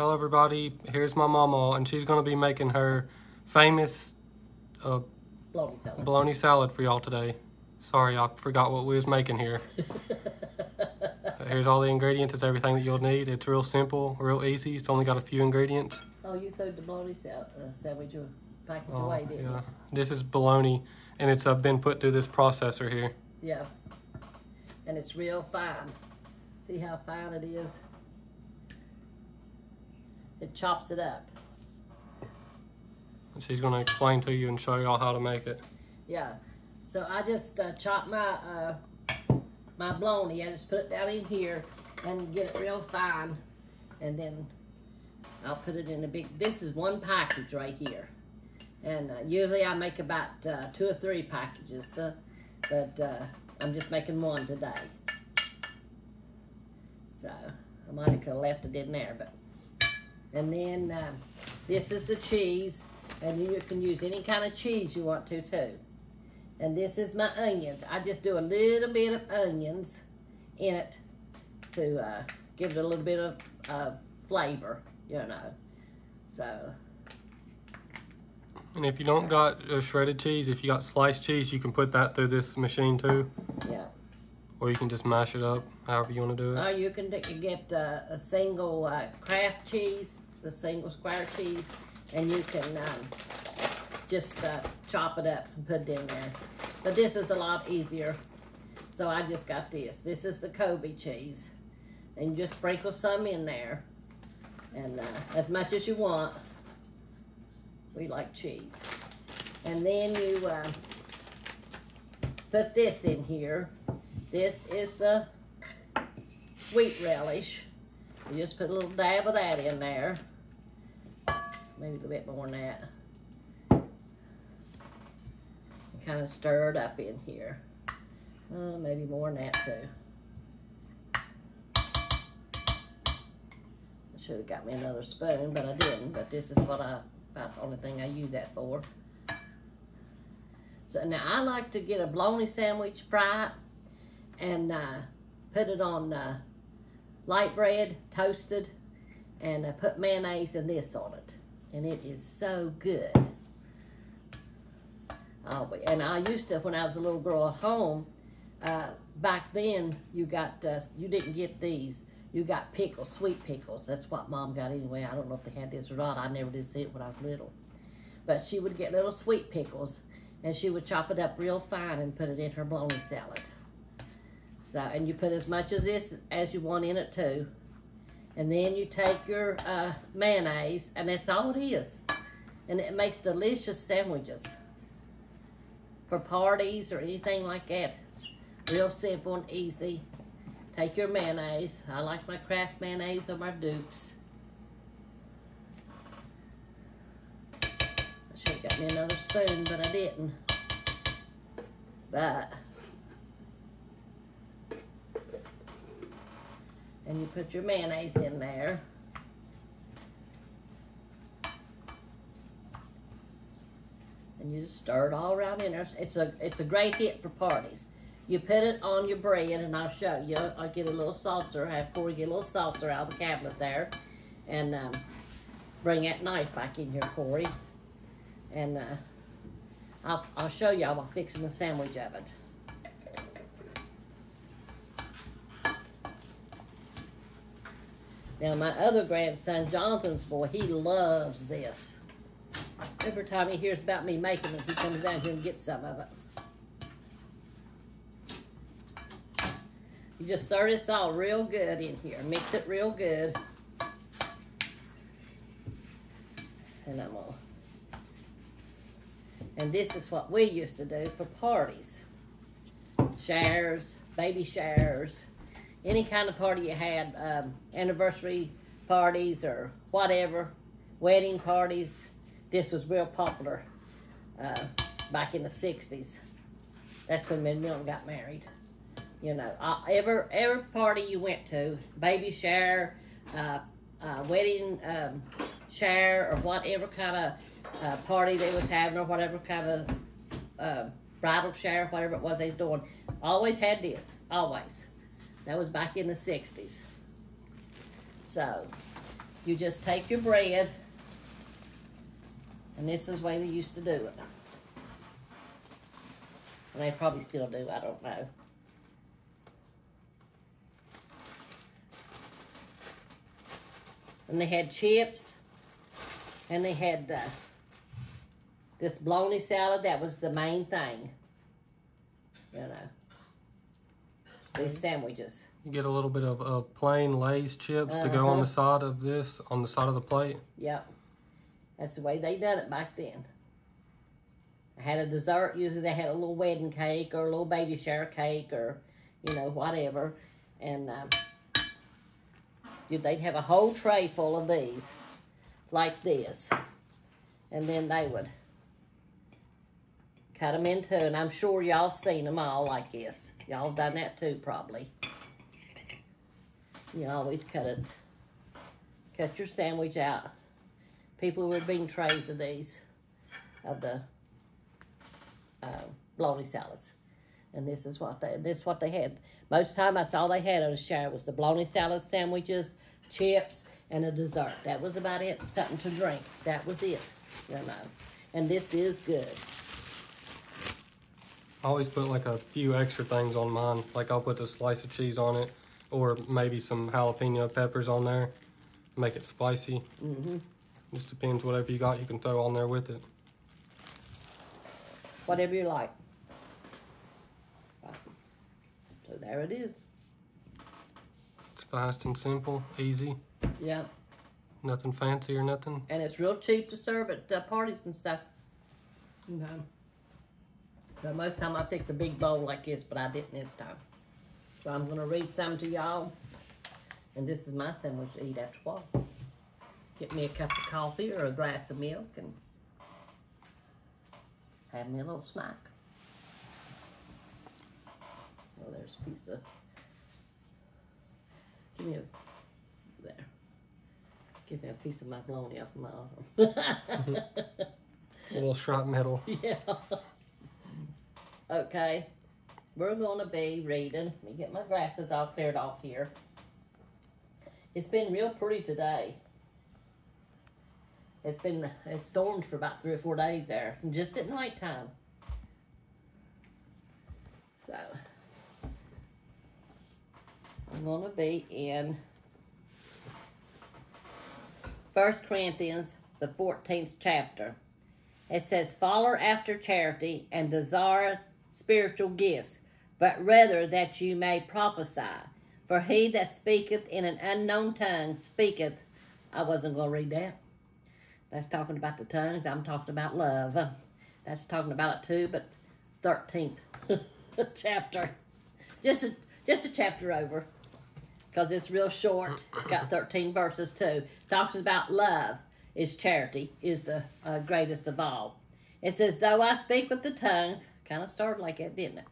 Hello, everybody. Here's my mama, and she's going to be making her famous uh, Bologna salad. bologna salad for y'all today. Sorry, I forgot what we was making here. Here's all the ingredients. It's everything that you'll need. It's real simple, real easy. It's only got a few ingredients. oh, you threw the bologna sal- uh, sandwich or package Oh, away, didn't yeah. This is bologna, and it's uh, been put through this processor here. Yeah. And it's real fine. See how fine it is? It chops it up. And she's going to explain to you and show y'all how to make it. Yeah. So I just uh, chop my uh, my bologna. I just put it down in here and get it real fine, and then I'll put it in a big. This is one package right here, and uh, usually I make about uh, two or three packages. So, but uh, I'm just making one today. So I might have have left it in there, but and then uh, this is the cheese, and you can use any kind of cheese you want to too. And this is my onions. I just do a little bit of onions in it to uh, give it a little bit of uh, flavor, you know. So, And if you don't got uh, shredded cheese, if you got sliced cheese, you can put that through this machine too. yeah. Or you can just mash it up, however you want to do it. Or you can get uh, a single uh, Kraft cheese, the single square cheese, and you can um, just uh, chop it up and put it in there. But this is a lot easier. So I just got this. This is the Colby cheese. And you just sprinkle some in there. And uh, as much as you want. We like cheese. And then you uh, put this in here. This is the sweet relish. You just put a little dab of that in there. Maybe a little bit more than that. Kind of stir it up in here. Uh, maybe more than that too. I should have got me another spoon, but I didn't. But this is what I, about the only thing I use that for. So now I like to get a bologna sandwich, fry it, and uh, put it on uh, light bread, toasted, and uh, put mayonnaise and this on it. And it is so good. But- and I used to, when I was a little girl at home, uh, back then you got, uh, you didn't get these. You got pickles, sweet pickles. That's what mom got anyway. I don't know if they had this or not. I never did see it when I was little. But she would get little sweet pickles and she would chop it up real fine and put it in her bologna salad. So, and you put as much of this as you want in it too. And then you take your uh, mayonnaise, and that's all it is. And it makes delicious sandwiches for parties or anything like that. Real simple and easy. Take your mayonnaise. I like my Kraft mayonnaise or my Dukes. I should have got me another spoon, but I didn't. But and you put your mayonnaise in there. And you just stir it all around in there. It's a it's a great hit for parties. You put it on your bread, and I'll show you. I'll get a little saucer. I have Corey get a little saucer out of the cabinet there, and um, bring that knife back in here, Corey. And uh, I'll I'll show y'all while fixing the sandwich of it. Now my other grandson, Jonathan's boy, he loves this. Every time he hears about me making it, he comes down here and gets some of it. You just stir this all real good in here. Mix it real good. And I'm gonna and this is what we used to do for parties. Showers, baby showers, any kind of party you had, um, anniversary parties or whatever, wedding parties. This was real popular uh, back in the 60s. That's when Mid Milton got married. You know, every, every party you went to, baby shower, uh, uh, wedding um, shower, or whatever kind of uh, party they was having, or whatever kind of uh, bridal shower, whatever it was they was doing, always had this, always. That was back in the 60s. So, you just take your bread, and this is the way they used to do it. And they probably still do, I don't know. And they had chips, and they had this bologna salad. That was the main thing. You know, these sandwiches. You get a little bit of, of plain Lay's chips to go on Uh-huh. the side of this, on the side of the plate. Yep. That's the way they done it back then. I had a dessert. Usually they had a little wedding cake or a little baby shower cake or, you know, whatever. And um, you- they'd have a whole tray full of these, like this. And then they would cut them in two. And I'm sure y'all seen them all like this. Y'all done that too, probably. You always cut it. Cut your sandwich out people were being trays of these, of the uh, bologna salads, and this is what they this is what they had. Most time, that's all they had on the shower was the bologna salad sandwiches, chips, and a dessert. That was about it. Something to drink. That was it. You know, and this is good. I always put like a few extra things on mine. Like I'll put a slice of cheese on it, or maybe some jalapeno peppers on there, make it spicy. Mm -hmm. Just depends whatever you got you can throw on there with it. Whatever you like. So there it is. It's fast and simple, easy, Yeah, nothing fancy or nothing. and it's real cheap to serve at uh, parties and stuff. You know. So most time I fix a big bowl like this, but I didn't this time. So I'm gonna read some to y'all, and this is my sandwich to eat after a while. Get me a cup of coffee or a glass of milk, and have me a little snack. Oh, there's a piece of. Give me a there. Give me a piece of macaroni off my arm. A little shrapnel. yeah. Okay. We're gonna be reading. Let me get my glasses all cleared off here. It's been real pretty today. It's been it stormed for about three or four days there, just at night time. So I'm gonna be in First Corinthians, the 14th chapter. It says, Follow after charity and desire spiritual gifts, but rather that you may prophesy. For he that speaketh in an unknown tongue speaketh. I wasn't going to read that. That's talking about the tongues. I'm talking about love. That's talking about it too, but 13th chapter. Just a, just a chapter over. Because it's real short. It's got 13 verses too. Talks about love is charity, is the uh, greatest of all. It says, Though I speak with the tongues, kind of started like that, didn't it?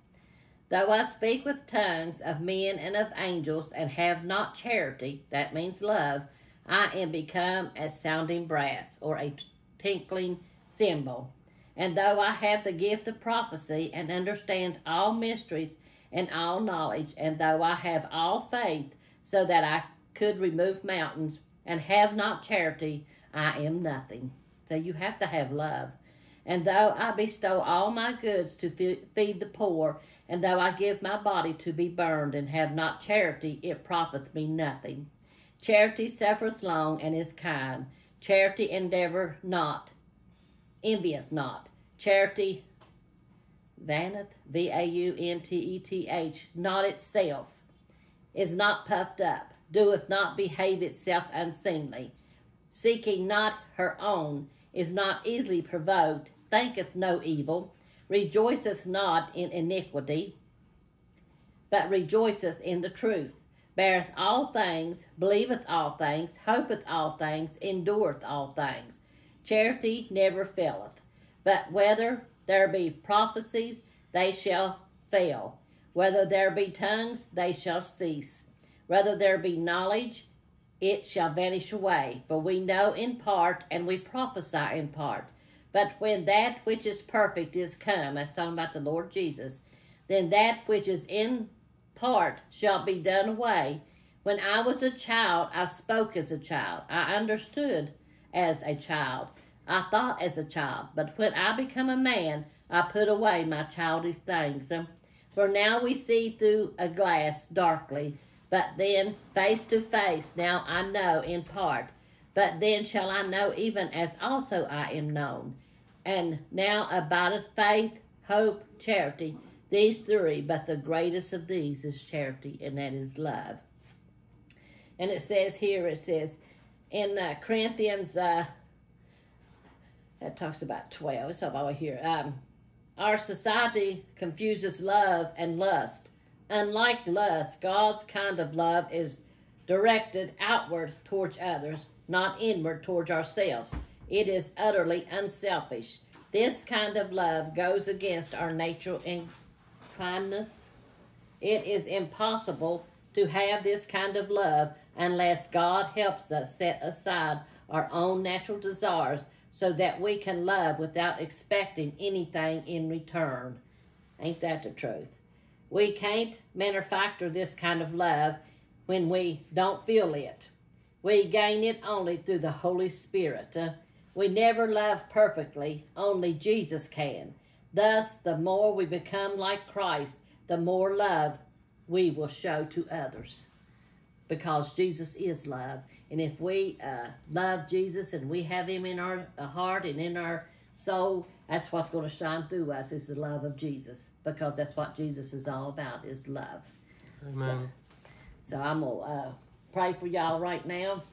Though I speak with tongues of men and of angels and have not charity, that means love, I am become as sounding brass or a tinkling cymbal. And though I have the gift of prophecy and understand all mysteries and all knowledge, and though I have all faith so that I could remove mountains and have not charity, I am nothing. So you have to have love. And though I bestow all my goods to feed the poor, and though I give my body to be burned and have not charity, it profiteth me nothing. Charity suffereth long and is kind. Charity endeavor not, envieth not. Charity vaunteth, V A U N T E T H, not itself, is not puffed up, doeth not behave itself unseemly, seeking not her own, is not easily provoked, thinketh no evil, rejoiceth not in iniquity, but rejoiceth in the truth, beareth all things, believeth all things, hopeth all things, endureth all things. Charity never faileth. But whether there be prophecies, they shall fail. Whether there be tongues, they shall cease. Whether there be knowledge, it shall vanish away. For we know in part, and we prophesy in part. But when that which is perfect is come, that's talking about the Lord Jesus, then that which is in part shall be done away. When I was a child, I spoke as a child. I understood as a child. I thought as a child. But when I become a man, I put away my childish things. For now we see through a glass darkly, but then face to face. Now I know in part, but then shall I know even as also I am known. And now abideth faith, hope, charity, these three, but the greatest of these is charity, and that is love. And it says here, it says in uh, Corinthians, uh, that talks about 12, it's over here. Um, our society confuses love and lust. Unlike lust, God's kind of love is directed outward towards others, not inward towards ourselves. It is utterly unselfish. This kind of love goes against our natural inclinedness. It is impossible to have this kind of love unless God helps us set aside our own natural desires so that we can love without expecting anything in return. Ain't that the truth? We can't manufacture this kind of love when we don't feel it. We gain it only through the Holy Spirit. Uh, we never love perfectly, only Jesus can. Thus, the more we become like Christ, the more love we will show to others. Because Jesus is love. And if we uh, love Jesus and we have him in our uh, heart and in our soul, that's what's going to shine through us is the love of Jesus because that's what Jesus is all about is love. Amen. So, so I'm going to uh, pray for y'all right now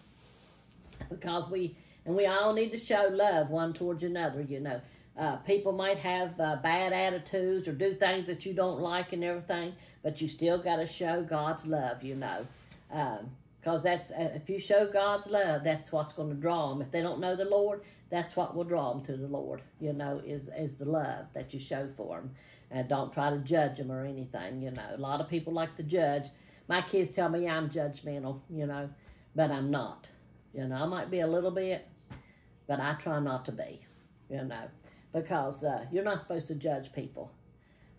because we, and we all need to show love one towards another, you know. Uh, people might have uh, bad attitudes or do things that you don't like and everything, but you still got to show God's love, you know. Um, because that's uh, if you show God's love, that's what's going to draw them. If they don't know the Lord, that's what will draw them to the Lord. You know, is is the love that you show for them, and don't try to judge them or anything. You know, a lot of people like to judge. My kids tell me I'm judgmental. You know, but I'm not. You know, I might be a little bit, but I try not to be. You know, because uh, you're not supposed to judge people.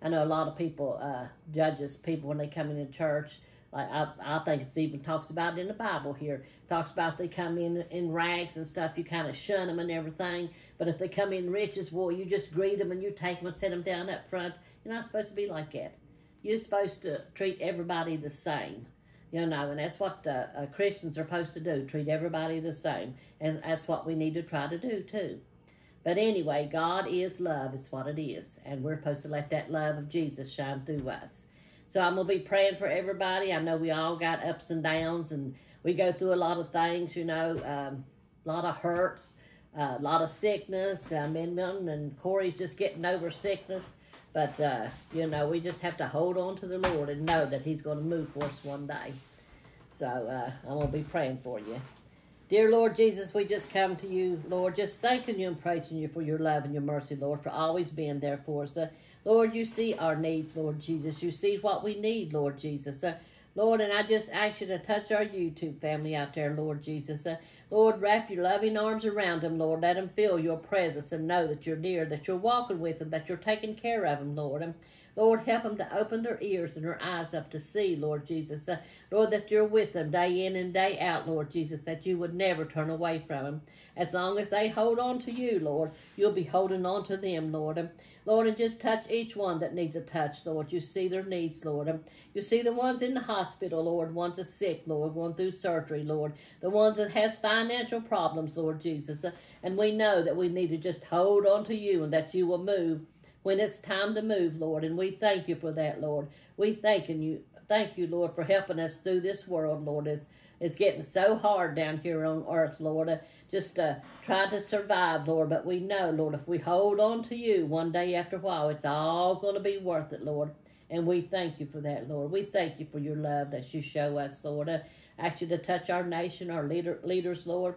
I know a lot of people uh, judges people when they come into church like I, I think it even talks about in the Bible here. It talks about they come in in rags and stuff. You kind of shun them and everything. But if they come in riches, well, you just greet them and you take them and set them down up front. You're not supposed to be like that. You're supposed to treat everybody the same. You know, and that's what uh, uh, Christians are supposed to do, treat everybody the same. And that's what we need to try to do, too. But anyway, God is love, is what it is. And we're supposed to let that love of Jesus shine through us. So I'm going to be praying for everybody. I know we all got ups and downs and we go through a lot of things, you know, um, a lot of hurts, uh, a lot of sickness. Uh, Milton and Corey's just getting over sickness. But, uh, you know, we just have to hold on to the Lord and know that He's going to move for us one day. So uh, I'm going to be praying for you. Dear Lord Jesus, we just come to you, Lord, just thanking you and praising you for your love and your mercy, Lord, for always being there for us. Uh, Lord, you see our needs, Lord Jesus. You see what we need, Lord Jesus. Uh, Lord, and I just ask you to touch our YouTube family out there, Lord Jesus. Uh, Lord, wrap your loving arms around them, Lord. Let them feel your presence and know that you're near, that you're walking with them, that you're taking care of them, Lord. And Lord, help them to open their ears and their eyes up to see, Lord Jesus. Uh, Lord, that you're with them day in and day out, Lord Jesus, that you would never turn away from them. As long as they hold on to you, Lord, you'll be holding on to them, Lord. And Lord, and just touch each one that needs a touch, Lord. You see their needs, Lord. And you see the ones in the hospital, Lord. Ones that sick, Lord, going through surgery, Lord. The ones that has financial problems, Lord Jesus. Uh, and we know that we need to just hold on to you and that you will move when it's time to move, Lord. And we thank you for that, Lord. We thanking you, thank you, Lord, for helping us through this world, Lord. It's, it's getting so hard down here on earth, Lord uh, just uh, try to survive, Lord. But we know, Lord, if we hold on to you one day after a while, it's all going to be worth it, Lord. And we thank you for that, Lord. We thank you for your love that you show us, Lord. Uh, ask you to touch our nation, our leader, leaders, Lord.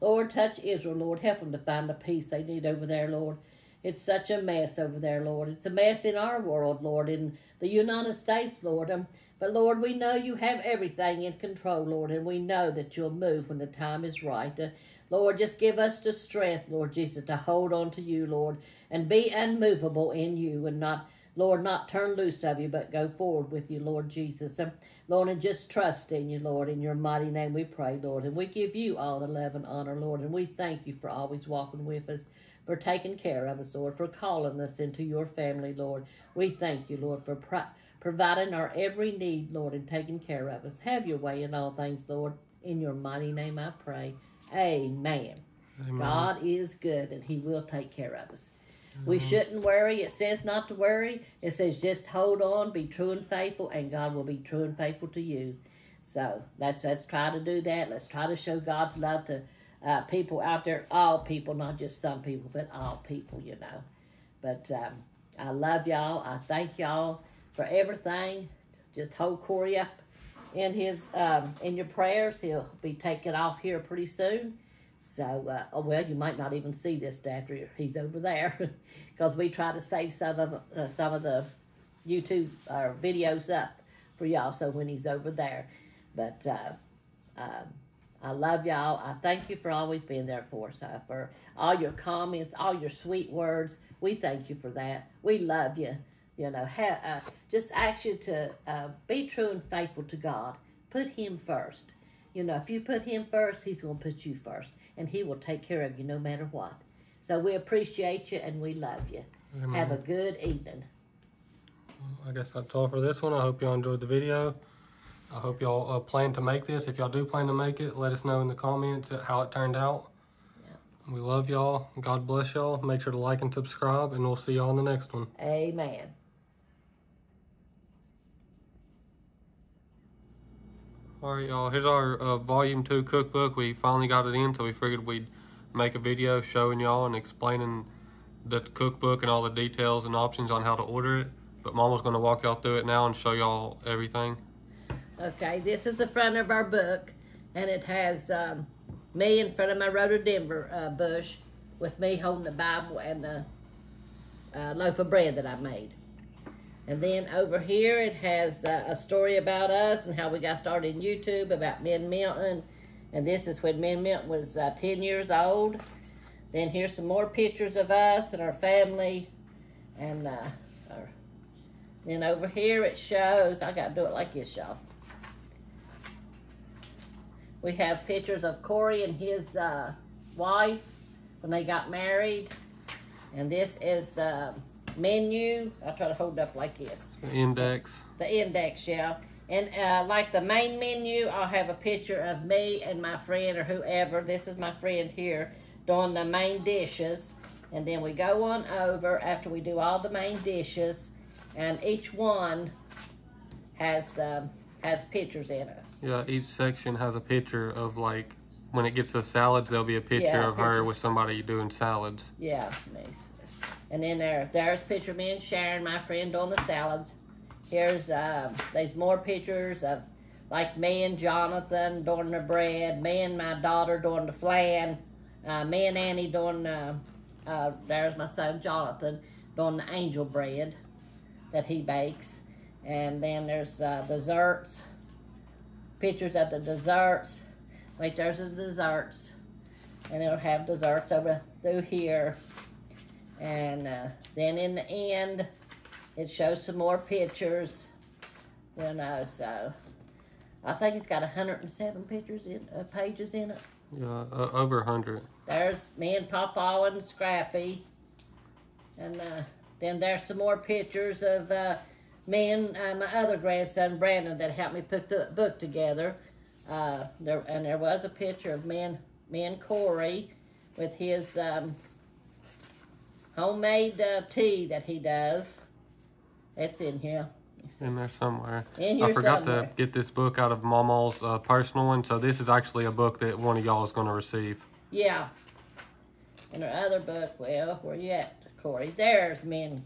Lord, touch Israel, Lord. Help them to find the peace they need over there, Lord. It's such a mess over there, Lord. It's a mess in our world, Lord, in the United States, Lord. Um, but Lord, we know you have everything in control, Lord, and we know that you'll move when the time is right. Uh, Lord, just give us the strength, Lord Jesus, to hold on to you, Lord, and be unmovable in you and not Lord, not turn loose of you, but go forward with you, Lord Jesus. And Lord, and just trust in you, Lord. In your mighty name we pray, Lord. And we give you all the love and honor, Lord. And we thank you for always walking with us, for taking care of us, Lord, for calling us into your family, Lord. We thank you, Lord, for pro- providing our every need, Lord, and taking care of us. Have your way in all things, Lord. In your mighty name I pray. Amen. Amen. God is good and He will take care of us. We shouldn't worry. It says not to worry. It says just hold on, be true and faithful, and God will be true and faithful to you. So let's let's try to do that. Let's try to show God's love to uh, people out there, all people, not just some people, but all people. You know. But um, I love y'all. I thank y'all for everything. Just hold Corey up in his um, in your prayers. He'll be taken off here pretty soon. So, uh, oh well, you might not even see this after he's over there, because we try to save some of uh, some of the YouTube uh, videos up for y'all. So when he's over there, but uh, um, I love y'all. I thank you for always being there for us. Uh, for all your comments, all your sweet words. We thank you for that. We love you. You know, ha- uh, just ask you to uh, be true and faithful to God. Put Him first. You know, if you put Him first, He's going to put you first, and He will take care of you no matter what. So we appreciate you and we love you. Amen. Have a good evening. I guess that's all for this one. I hope y'all enjoyed the video. I hope y'all uh, plan to make this. If y'all do plan to make it, let us know in the comments how it turned out. We love y'all. God bless y'all. Make sure to like and subscribe, and we'll see y'all in the next one. Amen. All right, y'all. Here's our uh, volume two cookbook. We finally got it in, so we figured we'd make a video showing y'all and explaining the cookbook and all the details and options on how to order it. But Mama's gonna walk y'all through it now and show y'all everything. Okay, this is the front of our book, and it has um, me in front of my rhododendron uh, bush with me holding the Bible and the uh, loaf of bread that I made. And then over here it has uh, a story about us and how we got started in YouTube about Men Milton. And this is when Men Milton was uh, 10 years old. Then here's some more pictures of us and our family. And uh, our, then over here it shows, I got to do it like this, y'all. We have pictures of Corey and his uh, wife when they got married. And this is the menu. I'll try to hold it up like this. The index. The index, yeah. And uh, like the main menu, I'll have a picture of me and my friend or whoever. This is my friend here doing the main dishes. And then we go on over after we do all the main dishes. And each one has the has pictures in it. Yeah, each section has a picture of like when it gets to salads, there'll be a picture Yeah, of her with somebody doing salads. Yeah, nice. And then there, there's a picture of me and Sharon, my friend, doing the salads. Here's, uh, there's more pictures of like me and Jonathan doing the bread, me and my daughter doing the flan, uh, me and Annie doing, uh, uh, there's my son Jonathan doing the angel bread that he bakes. And then there's uh, desserts, pictures of the desserts. Wait, there's the desserts. And it'll have desserts over through here. And uh, then in the end, it shows some more pictures. You know, so I think it's got 107 pictures in uh, pages in it. Yeah, uh, over hundred. There's me and Papa and Scrappy. And uh, then there's some more pictures of uh, me and uh, my other grandson, Brandon, that helped me put the book together. Uh, there, and there was a picture of me and, me and Corey with his um, homemade uh, tea that he does. It's in here. in there somewhere. In here I forgot somewhere. to get this book out of Mama's uh, personal one, so this is actually a book that one of y'all is going to receive. Yeah. And her other book, well, where you at, Corey? There's me and,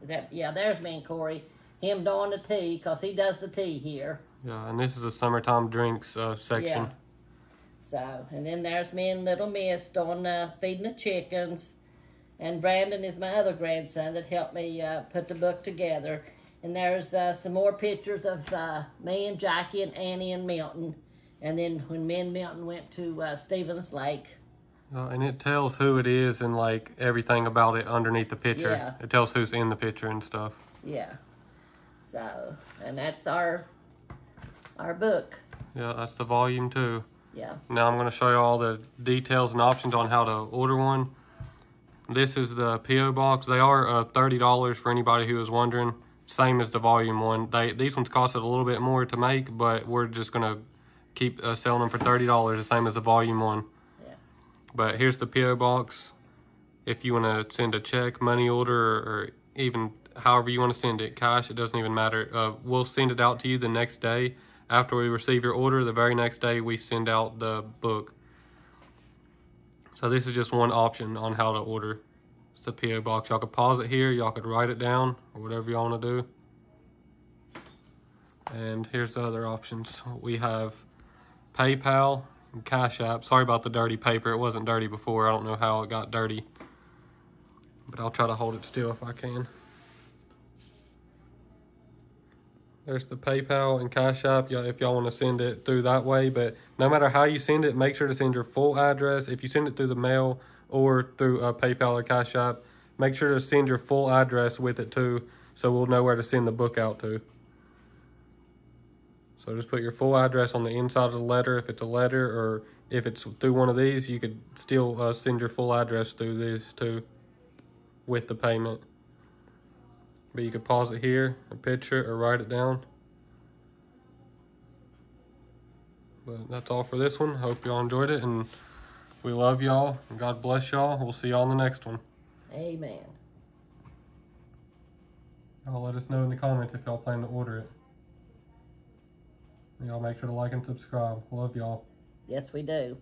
is that, yeah, there's me and Corey. Him doing the tea, because he does the tea here. Yeah, and this is a summertime drinks uh, section. Yeah. So, and then there's me and little Miss doing uh, feeding the chickens. And Brandon is my other grandson that helped me uh, put the book together. And there's uh, some more pictures of uh, me and Jackie and Annie and Milton. And then when me and Milton went to uh, Stevens Lake. And it tells who it is and like everything about it underneath the picture. Yeah. It tells who's in the picture and stuff. Yeah. So, and that's our our book. Yeah, that's the volume two. Yeah. Now I'm going to show you all the details and options on how to order one. This is the PO box. They are uh, thirty dollars for anybody who is wondering. Same as the volume one. They these ones costed a little bit more to make, but we're just gonna keep uh, selling them for thirty dollars, the same as the volume one. Yeah. But here's the PO box. If you want to send a check, money order, or even however you want to send it, cash, it doesn't even matter. Uh, we'll send it out to you the next day after we receive your order. The very next day, we send out the book. So this is just one option on how to order. The PO box. Y'all could pause it here. Y'all could write it down or whatever y'all want to do. And here's the other options. We have PayPal and Cash App. Sorry about the dirty paper. It wasn't dirty before. I don't know how it got dirty. But I'll try to hold it still if I can. There's the PayPal and Cash App if y'all want to send it through that way. But no matter how you send it, make sure to send your full address. If you send it through the mail or through uh, PayPal or Cash App, make sure to send your full address with it too, so we'll know where to send the book out to. So just put your full address on the inside of the letter if it's a letter, or if it's through one of these, you could still uh, send your full address through these too with the payment. But you could pause it here, or picture it, or write it down. But that's all for this one. Hope y'all enjoyed it, and we love y'all. And God bless y'all. We'll see y'all in the next one. Amen. Y'all let us know in the comments if y'all plan to order it. Y'all make sure to like and subscribe. Love y'all. Yes, we do.